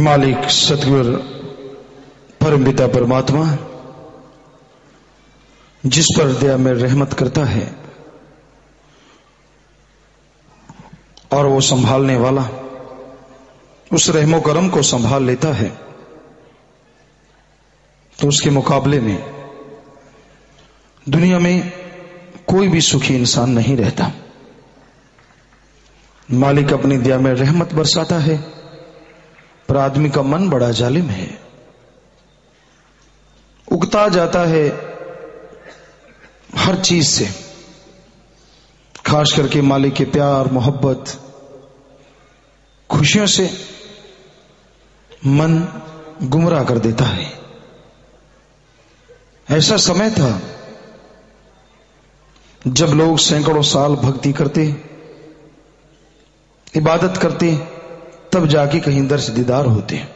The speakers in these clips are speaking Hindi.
मालिक, सतगुर परम पिता परमात्मा, जिस पर दया में रहमत करता है और वो संभालने वाला, उस रहमो करम को संभाल लेता है तो उसके मुकाबले में दुनिया में कोई भी सुखी इंसान नहीं रहता। मालिक अपनी दया में रहमत बरसाता है। पर आदमी का मन बड़ा जालिम है। उगता जाता है हर चीज़ से। खास करके मालिक के प्यार, मोहब्बत, खुशियों से मन गुमराह कर देता है। ऐसा समय था जब लोग सैकड़ों साल भक्ति करते, इबादत करते तब जाके कहीं दर्श दीदार होते हैं।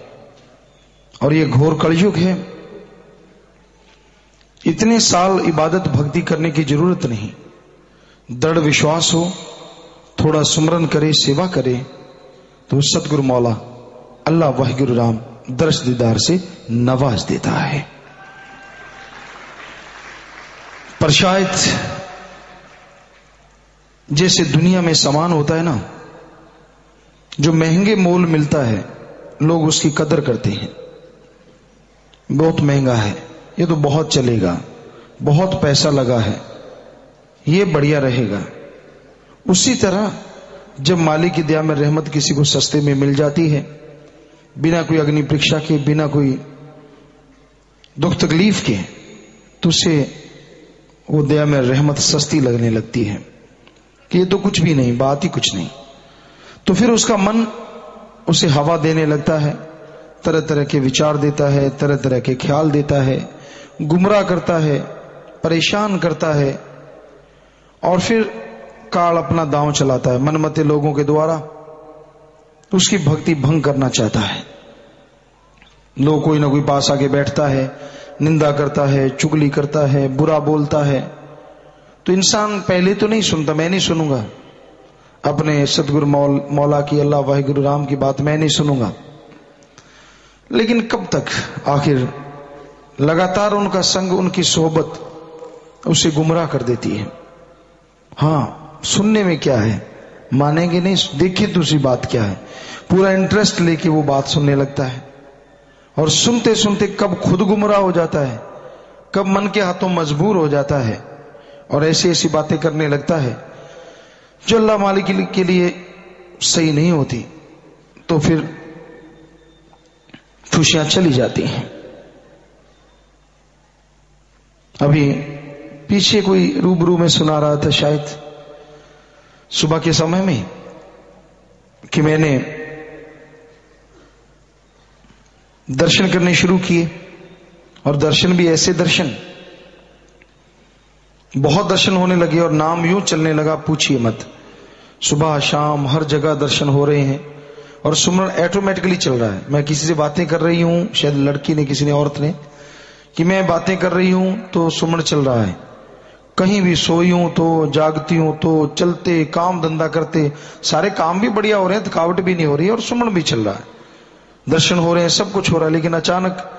और ये घोर कलयुग है। इतने साल इबादत भक्ति करने की ज़रूरत नहीं। दृढ़ विश्वास हो, थोड़ा सुमरन करे, सेवा करे तो सतगुरु मौला अल्लाह वाहिगुरु राम दर्श दीदार से नवाज़ देता है। पर शायद जैसे दुनिया में सामान होता है ना जो महँगे मोल मिलता है, लोग उसकी कदर करते हैं। बहुत महँगा है, ये तो बहुत चलेगा, बहुत पैसा लगा है, ये बढ़िया रहेगा। उसी तरह, जब मालिक की दया में रहमत किसी को सस्ते में मिल जाती है, बिना कोई अग्नि परीक्षा के, बिना कोई दुख तकलीफ़ के तो उसे वो दया में रहमत सस्ती लगने लगती है। कि ये तो कुछ भी नहीं, बात ही कुछ नहीं। तो फिर उसका मन उसे हवा देने लगता है तरह तरह के विचार देता है तरह तरह के ख्याल देता है, गुमराह करता है, परेशान करता है, और फिर काल अपना दांव चलाता है, मनमते लोगों के द्वारा उसकी भक्ति भंग करना चाहता है। लोग कोई ना कोई पास आके बैठता है, निंदा करता है, चुगली करता है, बुरा बोलता है। तो इंसान पहले तो नहीं सुनता, मैं नहीं सुनूँगा। अपने सदगुरु मौल, मौला की अल्लाह वाहिगुरु राम की बात मैं नहीं सुनूँगा। लेकिन कब तक आखिर लगातार उनका संग उनकी सोहबत उसे गुमराह कर देती है? हाँ सुनने में क्या है? मानेंगे नहीं? देखिए दूसरी बात क्या है। पूरा इंटरेस्ट लेके वो बात सुनने लगता है। और सुनते सुनते कब खुद गुमराह हो जाता है कब मन के हाथों मजबूर हो जाता है और ऐसी ऐसी बातें करने लगता है। जो अल्लाह मालिक के लिए सही नहीं होती तो फिर खुशियाँ चली जाती हैं। अभी पीछे कोई रूबरू में सुना रहा था शायद, सुबह के समय में, कि मैंने दर्शन करने शुरू किए, और दर्शन भी ऐसे दर्शन बहुत दर्शन होने लगे और नाम यूँ चलने लगा, पूछिए मत। सुबह, शाम, हर जगह दर्शन हो रहे हैं और सुमरण ऑटोमेटिकली चल रहा है। मैं किसी से बातें कर रही हूँ, शायद लड़की ने, किसी ने, औरत ने, कि मैं बातें कर रही हूँ तो सुमरण चल रहा है। कहीं भी सोई हूँ तो जागती हूँ तो चलते, काम धंधा करते, सारे काम भी बढ़िया हो रहे हैं, थकावट भी नहीं हो रही है और सुमरण भी चल रहा है। दर्शन हो रहे हैं, सब कुछ हो रहा है, लेकिन अचानक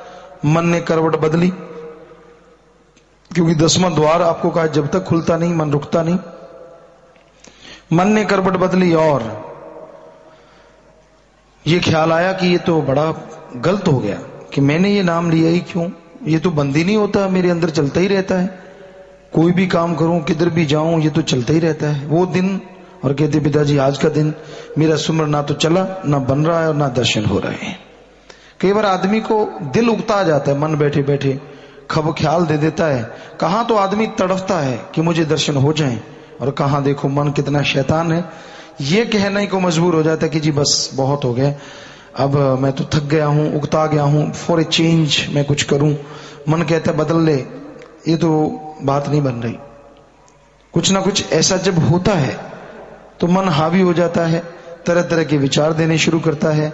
मन ने करवट बदली। क्योंकि दसवां द्वार आपको कहा जब तक खुलता नहीं, मन रुकता नहीं। मन ने करवट बदली और। ये ख्याल आया कि ये तो बड़ा गलत हो गया कि मैंने ये नाम लिया ही क्यों? ये तो बंद नहीं होता, मेरे अंदर चलता ही रहता है। कोई भी काम करूँ, किधर भी जाऊँ, ये तो चलता ही रहता है। वो दिन, और कहते पिताजी, आज का दिन, मेरा सुमर ना तो चला, ना बन रहा है और ना दर्शन हो रहे हैं। कई बार आदमी को दिल उगता जाता है, मन बैठे बैठे खब ख्याल दे देता है? कहाँ तो आदमी तड़फता है कि मुझे दर्शन हो जाए? और कहा देखो मन कितना शैतान है। ये कहने को मजबूर हो जाता है कि जी बस, बहुत हो गया। अब मैं तो थक गया हूँ, उगता गया हूँ फॉर ए चेंज मैं कुछ करूँ। मन कहता है, बदल ले। ये तो बात नहीं बन रही। कुछ ना कुछ ऐसा जब होता है तो मन हावी हो जाता है तरह तरह के विचार देने शुरू करता है।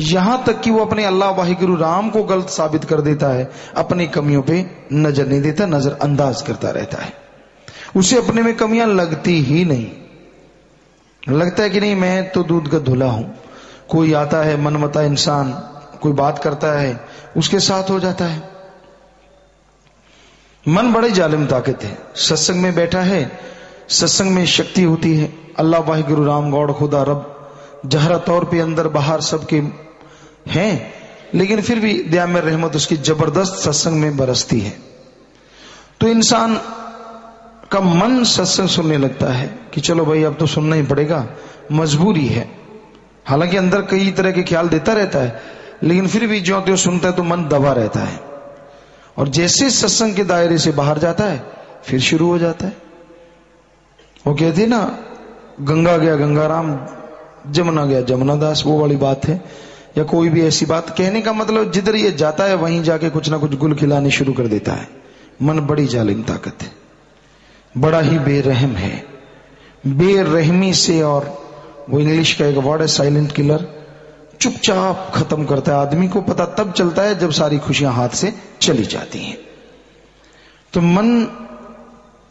यहाँ तक कि वो अपने अल्लाह वाहिगुरु राम को गलत साबित कर देता है, अपनी कमियों पे नज़र नहीं देता नज़र अंदाज करता रहता है। उसे अपने में कमियाँ लगती ही नहीं। लगता है कि नहीं, मैं तो दूध का धुला हूँ। कोई आता है, मनमता इंसान, कोई बात करता है, उसके साथ हो जाता है। मन बड़े जालिम ताकत है। सत्संग में बैठा है, सत्संग में शक्ति होती है। अल्लाह वाहि गुरु राम, गौड़, खुदा, रब जहरा तौर पे अंदर बाहर सबके हैं, लेकिन फिर भी दया में रहमत उसकी ज़बरदस्त सत्संग में बरसती है। तो इंसान का मन सत्संग सुनने लगता है कि चलो भाई, अब तो सुनना ही पड़ेगा, मजबूरी है। हालाँकि अंदर कई तरह के ख्याल देता रहता है, लेकिन फिर भी जो त्यों सुनता है तो मन दबा रहता है। और जैसे सत्संग के दायरे से बाहर जाता है, फिर शुरू हो जाता है। वो कहते ना, गंगा गया गंगाराम जमुना गया। जमुना दास, वो वाली बात है। या कोई भी ऐसी बात। कहने का मतलब जिधर ये जाता है, वहीं जाके कुछ ना कुछ गुल खिलाने शुरू कर देता है। मन बड़ी जालिम ताकत है। बड़ा ही बेरहम है। बेरहमी से और, वो इंग्लिश का एक वर्ड है साइलेंट किलर चुपचाप खत्म करता है। आदमी को पता तब चलता है जब सारी खुशियाँ हाथ से चली जाती हैं। तो मन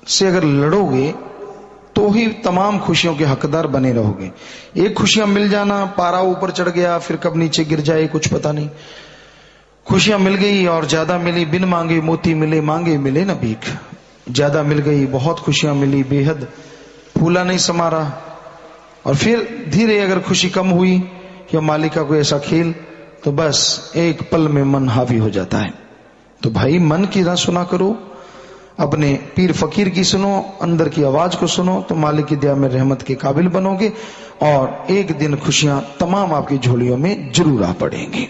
से अगर लड़ोगे तो ही तमाम खुशियों के हकदार बने रहोगे। एक खुशियाँ मिल जाना, पारा ऊपर चढ़ गया, फिर कब नीचे गिर जाए, कुछ पता नहीं। खुशियाँ मिल गई और ज़्यादा मिली, बिन मांगे मोती मिले, मांगे मिले ना भीख। ज़्यादा मिल गई, बहुत खुशियाँ मिली, बेहद फूला नहीं समारा। और फिर धीरे अगर खुशी कम हुई या मालिका को ऐसा खेल तो बस एक पल में मन हावी हो जाता है। तो भाई, मन की ना सुना करो अपने पीर फकीर की सुनो, अंदर की आवाज़ को सुनो तो मालिक की दया में रहमत के काबिल बनोगे और एक दिन खुशियाँ तमाम आपकी झोलियों में ज़रूर आ पड़ेंगी।